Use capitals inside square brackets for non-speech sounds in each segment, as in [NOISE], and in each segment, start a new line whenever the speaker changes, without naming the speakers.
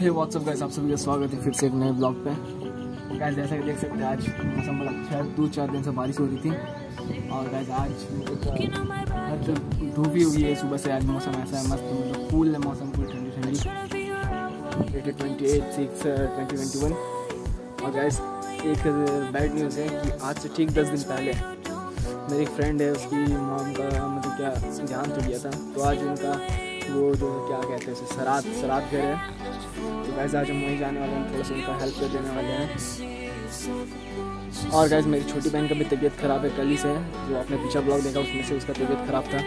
हे WhatsApp guys आप सभी का स्वागत है फिर से एक नए ब्लॉग पे। गाइस जैसा कि देख सकते हैं, आज मौसम बड़ा अच्छा है। दो चार दिन से बारिश हो रही थी। और गाइस आज तरफ़ धूप ही हुई है, सुबह से आज मौसम ऐसा है, मस्त मतलब कूल है मौसम, पूरी ठंडी ठंडी। Twenty eight six twenty twenty one और गाइस एक बैड न्यूज़ है कि आज से ठीक दस दिन पहले मेरी फ्रेंड है, उसकी मॉम का मतलब क्या ध्यान तो दिया था। तो आज उनका वो जो क्या कहते हैं सरात सरात घर है। तो गैस आज हम वहीं जाने वाले हैं, थोड़ा सा उनका हेल्प कर देने वाले हैं। और गैस मेरी छोटी बहन का भी तबीयत ख़राब है, कल ही से, जो आपने पीछा ब्लॉग देखा, उसमें से उसका तबीयत ख़राब था।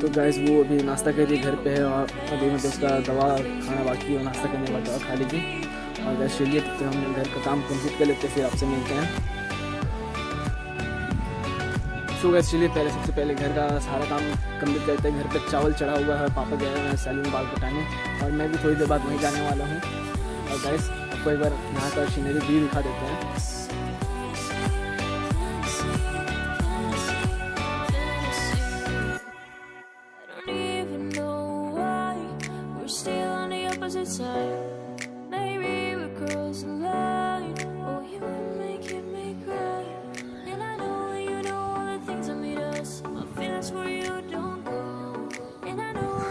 तो गैस वो अभी नाश्ता कर रही घर पे है, और अभी मतलब उसका दवा, खाना बाकी है नाश्ता करने वाला दवा खा लीजिए और गैस चलिए तो हम घर का काम कंप्लीट कर लेते फिर आपसे मिलते हैं। सो गैस चलिए पहले, सबसे पहले घर का सारा काम कंप्लीट करते हैं। घर पर चावल चढ़ा हुआ है, पापा गए हैं सैलून बाल कटाने। और मैं भी थोड़ी देर बाद वहीं जाने वाला हूँ। और गैस आपको एक बार यहाँ का सीनरी भी दिखा देते हैं।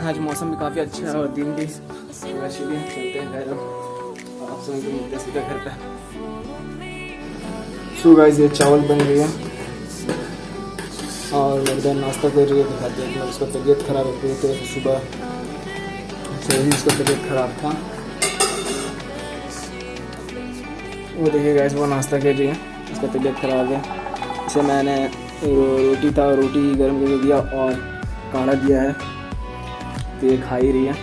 आज मौसम भी काफ़ी अच्छा है और दिन भी वैसे भी चलते हैं घर आप सभी को मिलते सीधा घर पे। सो गाइस ये चावल बन रही है। और मर्दन नाश्ता कर रही है दिखाते हैं। मतलब उसका तबीयत खराब है पूरी तरह सुबह से ही उसका तबीयत खराब था। वो देखिए गैस वो नाश्ता कर रही है। उसका तबीयत खराब है। इसे मैंने रोटी था, रोटी गर्म करके दिया और काढ़ा दिया है। तो ये खा ही रही है।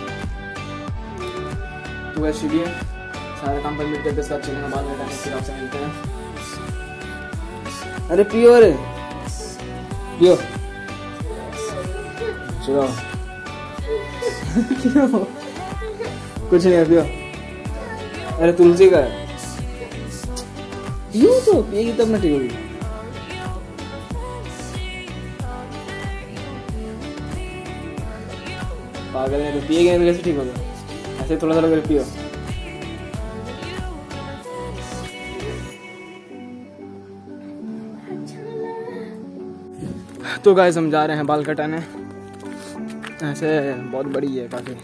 तो वैसे भी सारा काम कंप्लीट करके इसका बाद में, टाइम फिर आपसे मिलते हैं। अरे, पियो अरे। पियो। चलो। [LAUGHS] कुछ नहीं है, पियो। अरे, तुलसी का है। पियो तो पिएगी तब ना ठीक होगी। पागल है तो पिएगे तो कैसे ठीक होगा ऐसे थोड़ा थोड़ा करके पियो। तो गाइस हम जा रहे हैं बाल कटाने। ऐसे बहुत बड़ी है काफ़ी।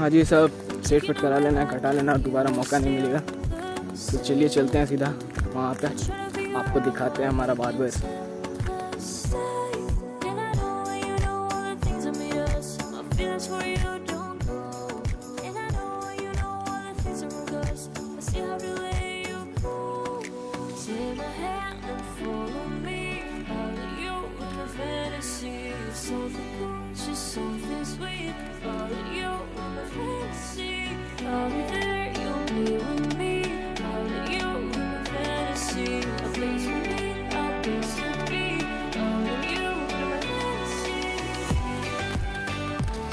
आज ये सब सेट फिट करा लेना कटा लेना दोबारा मौका नहीं मिलेगा। तो चलिए चलते हैं सीधा वहाँ पे। आपको दिखाते हैं हमारा बाद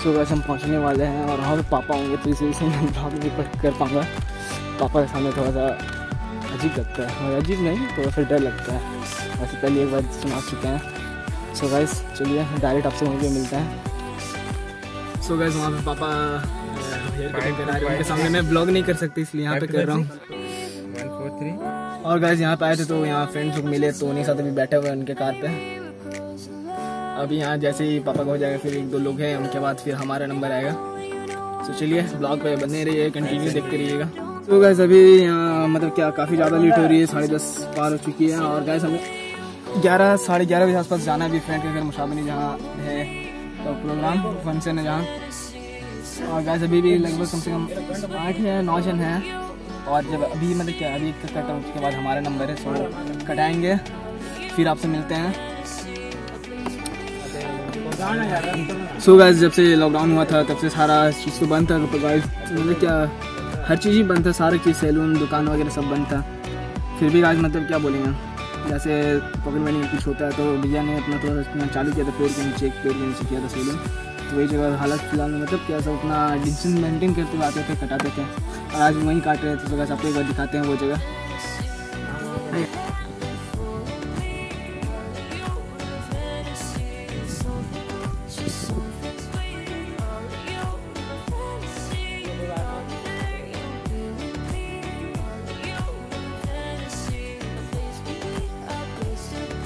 सो वैसे हम पहुँचने वाले हैं और वहाँ पे पापा होंगे तो इसी वजह से मैं ब्लॉग नहीं कर- पाऊँगा। पापा के सामने थोड़ा सा अजीब लगता है। और अजीब नहीं थोड़ा सा डर लगता है। वैसे पहले एक बार सुना चुके हैं। सो गाइस चलिए डायरेक्ट आपसे वहीं पे मिलते हैं। सो गाइस वहाँ पे पापा उनके सामने मैं ब्लॉग नहीं कर सकती इसलिए यहाँ पे कर रहा हूँ। और गाइस यहाँ पे आए थे तो यहाँ फ्रेंड्स लोग मिले तो उन्हीं साथ अभी बैठे हुए उनके कार पे। अभी यहाँ जैसे ही पापा का हो जाएगा, फिर एक दो लोग हैं, उनके बाद फिर हमारा नंबर आएगा। तो चलिए ब्लॉग पे बने रहिए कंटिन्यू देखते रहिएगा। तो गैस अभी यहाँ मतलब क्या, काफ़ी ज़्यादा लेट हो रही है, साढ़े दस पार हो चुकी है, और गैस हमें ग्यारह, साढ़े ग्यारह बजे आसपास जाना है अभी फ्रेंड के घर, मुशाबनी जहाँ है तो प्रोग्राम फ़ंक्शन है जहाँ। और गैस अभी भी लगभग कम से कम आठ या नौ जन हैं। और जब अभी मतलब क्या, अभी कटा उसके बाद हमारा नंबर है सो कटाएँगे, फिर आपसे मिलते हैं। सो गाइस जब से लॉकडाउन हुआ था, तब से सारा चीज़ तो बंद था तो गाइस मतलब क्या, हर चीज़ ही बंद था, सारा चीज़ सैलून दुकान वगैरह सब बंद था। फिर भी गाइस मतलब क्या बोलेंगे? जैसे पॉकेट मनी कुछ होता है तो भैया ने अपना थोड़ा सा चालू किया था पेड़ के नीचे पेड़ के नीचे किया था सैलून तो वही जगह हालत फ़िलहाल में मतलब क्या सब अपना डिस्टेंस मेंटेन करते हुए आते थे, कटाते थे। और आज वहीं काट रहे थे तो गाइस आपको एक बार दिखाते हैं वो जगह।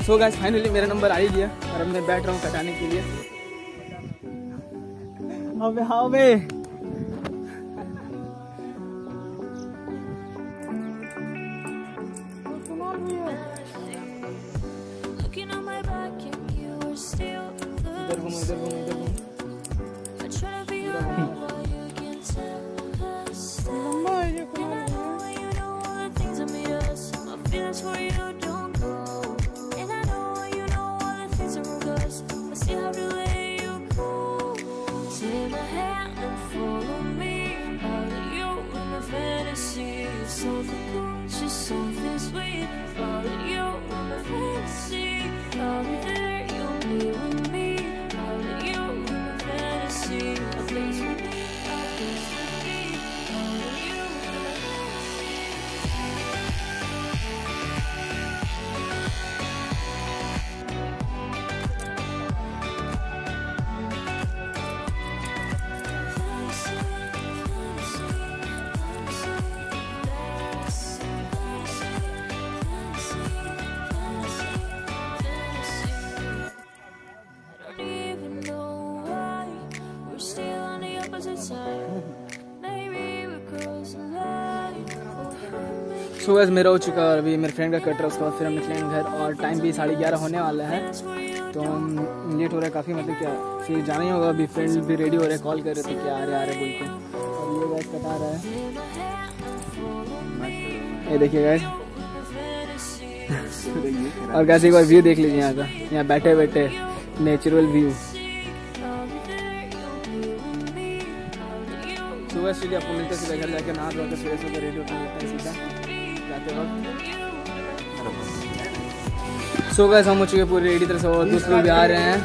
सो गैस फाइनली मेरा नंबर आ ही गया और अब मैं बैठ रहा हूँ कटाने के लिए। अबे हाँ बे
Please,
सो गैस मेरा हो चुका है अभी मेरे फ्रेंड का कट रहा उसके बाद फिर हम निकलेंगे घर और टाइम भी साढ़े ग्यारह होने वाला है। तो हम लेट हो रहा है काफ़ी मतलब क्या, फिर जाना ही होगा। अभी फ्रेंड भी रेडी हो रहे हैं कॉल कर रहे थे क्या आ रहे आ रहे बोल के। और ये गैस कटा रहा है। ये देखिए गैस [LAUGHS] और गैस एक बार व्यू देख लीजिए यहाँ का। यहाँ बैठे बैठे नेचुरल व्यू सुबह सीधे आपको मिलते सीधे घर जाके नहा धो के सुबह सुबह रेडी होकर मिलते हैं, सीधा। जाते वक्त। सो गैस हम हो चुके पूरे रेडी तरह से और दूसरे लोग भी आ रहे हैं।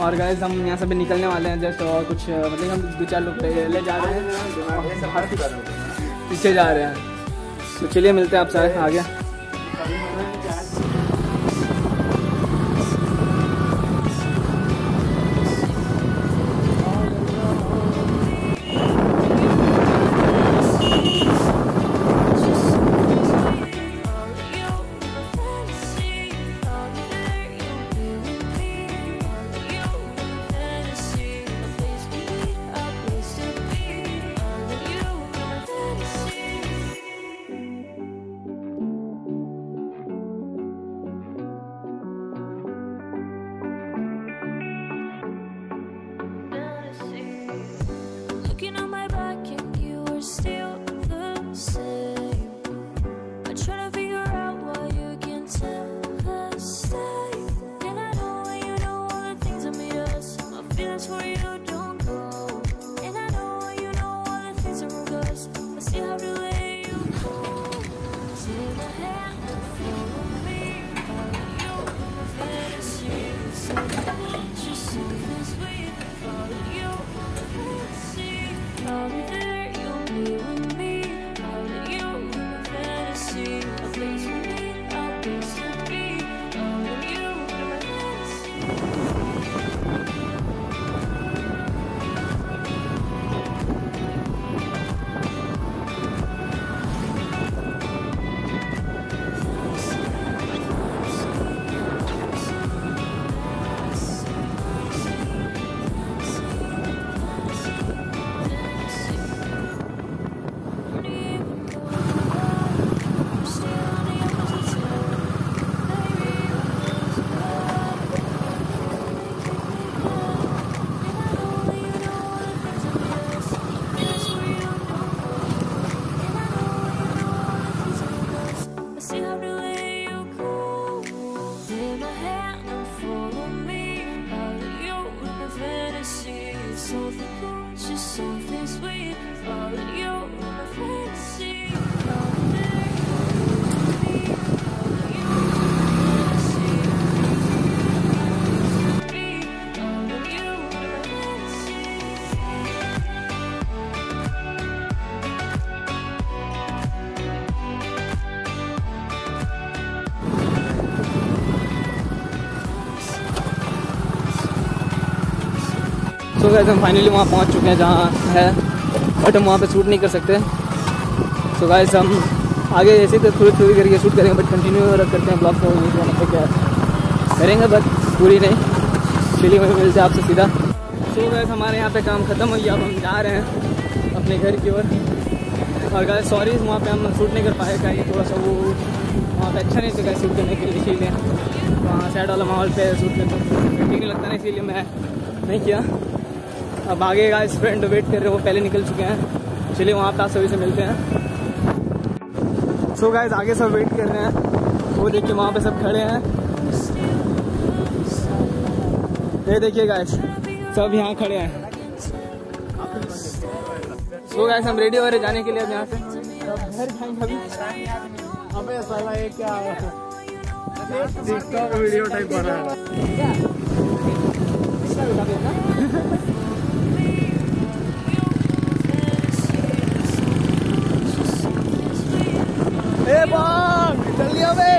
और गए हम यहाँ से भी निकलने वाले हैं जस्ट और कुछ मतलब हम दो चार लोग पहले जा रहे हैं। पीछे जा रहे हैं। तो चलिए मिलते हैं आप सारे आगे। गैस हम फाइनली वहाँ पहुँच चुके हैं जहाँ है बट हम वहाँ पर शूट नहीं कर सकते। सो गैस हम आगे ऐसे तो थोड़ी थोड़ी करके शूट करेंगे बट कंटिन्यू करते हैं ब्लॉग को ये मतलब क्या करेंगे बट पूरी नहीं। चलिए वहीं मिलते आपसे सीधा। सो गए हमारे यहाँ पे काम ख़त्म हो गया अब हम जा रहे हैं अपने घर की ओर। और गए सॉरी वहाँ पे हम शूट नहीं कर पाए ये थोड़ा सा वो वहाँ पे अच्छा नहीं लगा शूट करने के लिए, इसीलिए। वहाँ सैड वाला माहौल पे शूट करने ठीक नहीं लगता ना, इसीलिए मैं नहीं किया। अब आगे का फ्रेंड वेट कर रहे हैं वो पहले निकल चुके हैं। चलिए वहाँ पे आप सभी से मिलते हैं। सो so गाइस आगे सब वेट कर रहे हैं। वो देखिए वहाँ पे सब खड़े हैं। ये देखिए गाइस सब यहाँ खड़े हैं। सो so गाइस हम रेडी हो रहे जाने के लिए अब यहाँ से घर जाएँगे अभी।
अबे साला ये क्या टिकटॉक वीडियो टाइप बना है [LAUGHS]
ए बाप चल लिया आगे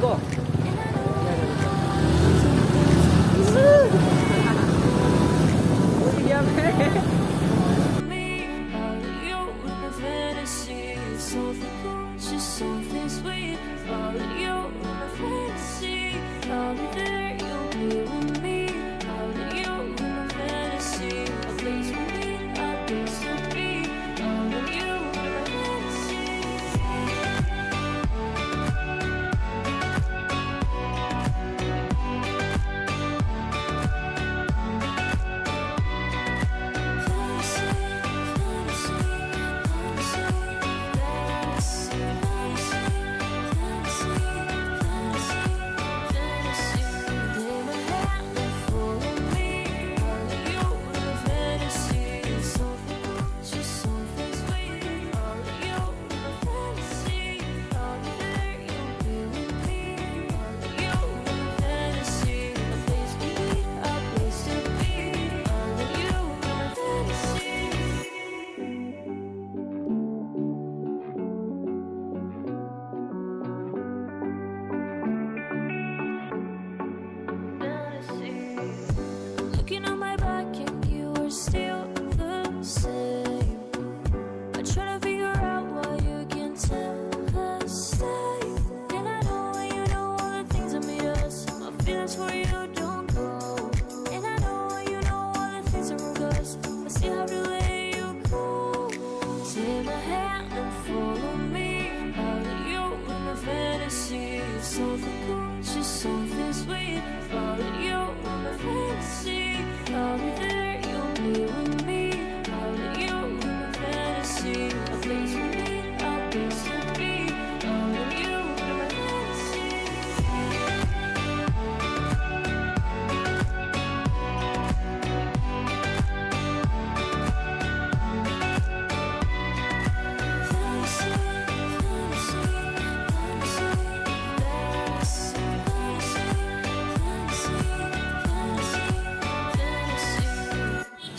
नहीं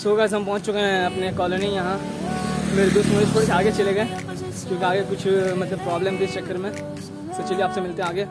सो गाइस हम पहुँच चुके हैं अपने कॉलोनी यहाँ। मेरे दोस्त मुझे थोड़े आगे चले गए, क्योंकि आगे कुछ मतलब प्रॉब्लम थी इस चक्कर में। तो चलिए आपसे मिलते हैं आगे।